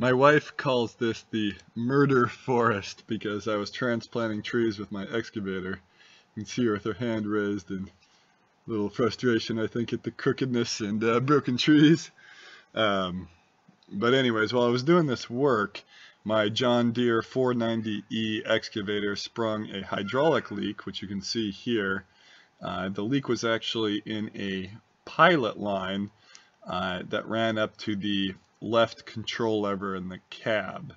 My wife calls this the murder forest because I was transplanting trees with my excavator. You can see her with her hand raised and a little frustration I think at the crookedness and uh, broken trees. Um, but anyways, while I was doing this work, my John Deere 490E excavator sprung a hydraulic leak, which you can see here. Uh, the leak was actually in a pilot line uh, that ran up to the left control lever in the cab.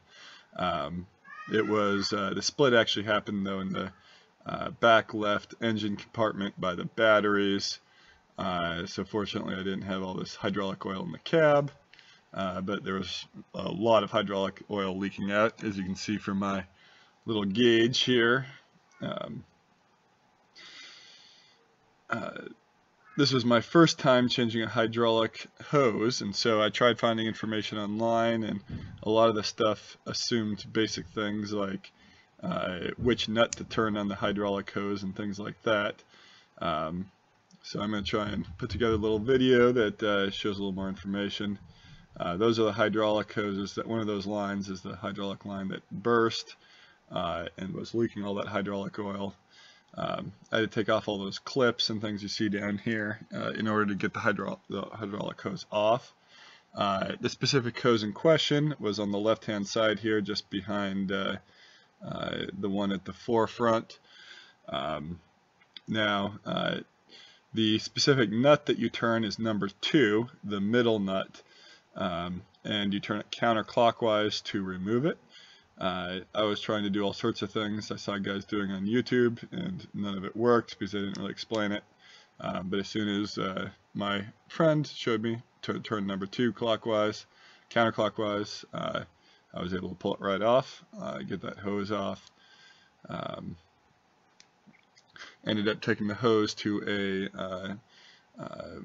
Um, it was, uh, the split actually happened though in the uh, back left engine compartment by the batteries. Uh, so fortunately I didn't have all this hydraulic oil in the cab, uh, but there was a lot of hydraulic oil leaking out as you can see from my little gauge here. Um, uh, this was my first time changing a hydraulic hose and so I tried finding information online and a lot of the stuff assumed basic things like uh, which nut to turn on the hydraulic hose and things like that. Um, so I'm going to try and put together a little video that uh, shows a little more information. Uh, those are the hydraulic hoses that one of those lines is the hydraulic line that burst uh, and was leaking all that hydraulic oil. Um, I had to take off all those clips and things you see down here uh, in order to get the, hydro the hydraulic hose off. Uh, the specific hose in question was on the left hand side here just behind uh, uh the one at the forefront. Um, now uh, the specific nut that you turn is number two, the middle nut, um, and you turn it counterclockwise to remove it. Uh, I was trying to do all sorts of things I saw guys doing on YouTube and none of it worked because they didn't really explain it. Um, but as soon as uh, my friend showed me turn number two clockwise, counterclockwise, uh, I was able to pull it right off, uh, get that hose off. Um, ended up taking the hose to a, uh, uh,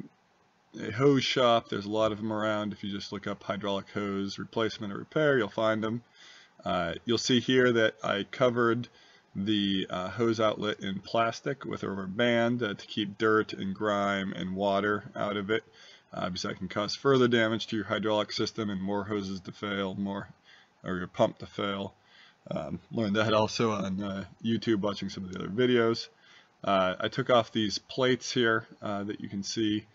a hose shop. There's a lot of them around. If you just look up hydraulic hose replacement or repair, you'll find them. Uh, you'll see here that I covered the uh, hose outlet in plastic with a rubber band uh, to keep dirt and grime and water out of it uh, because that can cause further damage to your hydraulic system and more hoses to fail, more or your pump to fail. Um, learned that also on uh, YouTube watching some of the other videos. Uh, I took off these plates here that you can see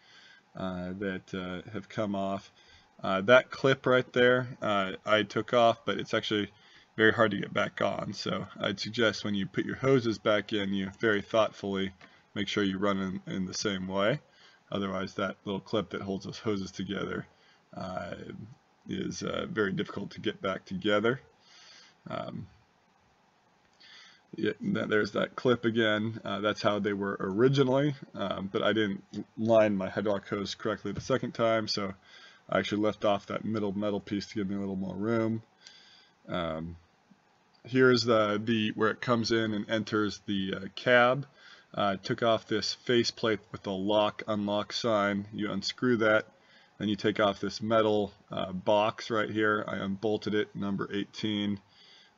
that have come off. that clip right there I took off, but it's actually very hard to get back on. So I'd suggest when you put your hoses back in, you very thoughtfully make sure you run in, in the same way. Otherwise, that little clip that holds those hoses together uh, is uh, very difficult to get back together. Um, yeah, there's that clip again. Uh, that's how they were originally, um, but I didn't line my hydraulic hose correctly the second time, so I actually left off that middle metal piece to give me a little more room. Um, here's the, the where it comes in and enters the uh, cab. Uh, took off this faceplate with the lock unlock sign. You unscrew that, then you take off this metal uh, box right here. I unbolted it, number 18,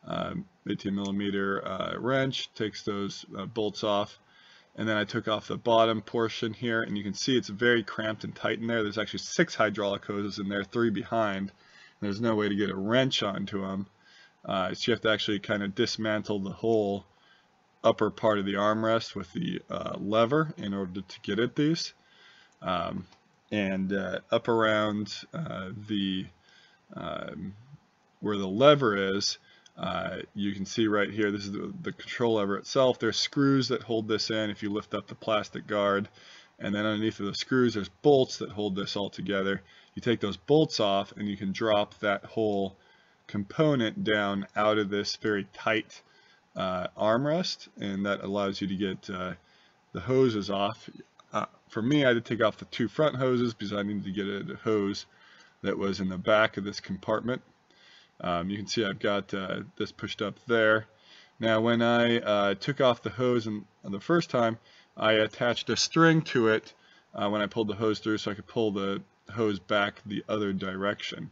um, 18 millimeter uh, wrench, takes those uh, bolts off. And then I took off the bottom portion here, and you can see it's very cramped and tight in there. There's actually six hydraulic hoses in there, three behind. There's no way to get a wrench onto them. Uh, so you have to actually kind of dismantle the whole upper part of the armrest with the uh, lever in order to get at these. Um, and uh, up around uh, the um, where the lever is, uh, you can see right here, this is the, the, control lever itself. There's screws that hold this in if you lift up the plastic guard. And then underneath of the screws, there's bolts that hold this all together. You take those bolts off and you can drop that whole component down out of this very tight uh, armrest and that allows you to get uh, the hoses off. Uh, for me I had to take off the two front hoses because I needed to get a, hose that was in the back of this compartment. Um, you can see I've got uh, this pushed up there. Now when I uh, took off the hose in, the first time I attached a string to it uh, when I pulled the hose through so I could pull the hose back the other direction.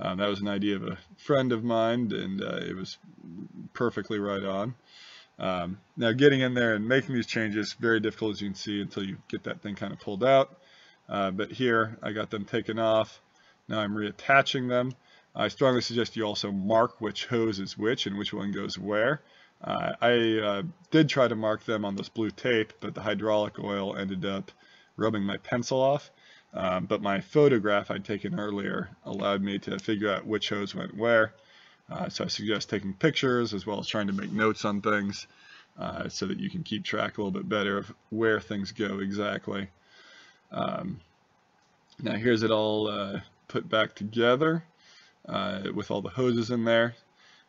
Um, that was an idea of a friend of mine, and uh, it was perfectly right on. Um, now getting in there and making these changes, very difficult as you can see until you get that thing kind of pulled out. Uh, but here I got them taken off. Now I'm reattaching them. I strongly suggest you also mark which hose is which and which one goes where. Uh, I uh, did try to mark them on this blue tape, but the hydraulic oil ended up rubbing my pencil off. Um, but my photograph I'd taken earlier allowed me to figure out which hose went where. Uh, so I suggest taking pictures as well as trying to make notes on things uh, so that you can keep track a little bit better of where things go exactly. Um, now here's it all uh, put back together uh, with all the hoses in there.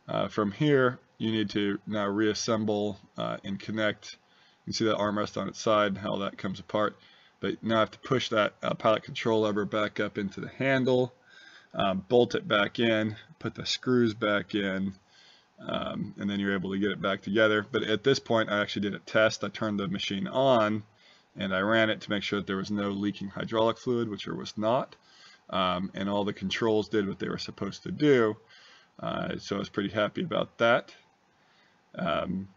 Uh, from here, you need to now reassemble uh, and connect. You can see that armrest on its side, and how that comes apart. But now I have to push that uh, pilot control lever back up into the handle, um, bolt it back in, put the screws back in, um, and then you're able to get it back together. But at this point, I actually did a test. I turned the machine on, and I ran it to make sure that there was no leaking hydraulic fluid, which there was not. Um, and all the controls did what they were supposed to do. Uh, so I was pretty happy about that. Um,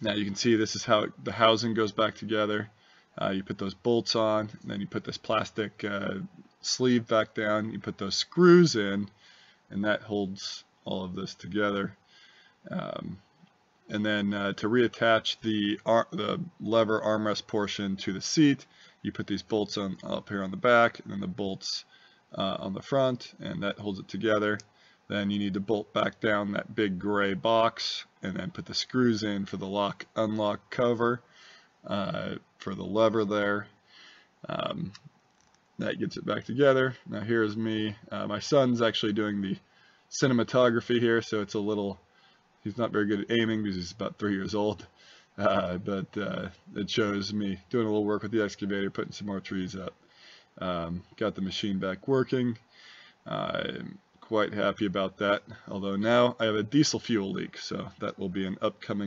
now you can see this is how the housing goes back together. Uh, you put those bolts on, then you put this plastic uh, sleeve back down, you put those screws in, and that holds all of this together. Um, and then uh, to reattach the, the lever armrest portion to the seat, you put these bolts on up here on the back, and then the bolts uh, on the front, and that holds it together. Then you need to bolt back down that big gray box, and then put the screws in for the lock unlock cover uh, for the lever there. Um, that gets it back together. Now here's me. Uh, my son's actually doing the cinematography here, so it's a little, he's not very good at aiming because he's about three years old. Uh, but uh, it shows me doing a little work with the excavator, putting some more trees up. Um, got the machine back working. I'm quite happy about that. Although now I have a diesel fuel leak, so that will be an upcoming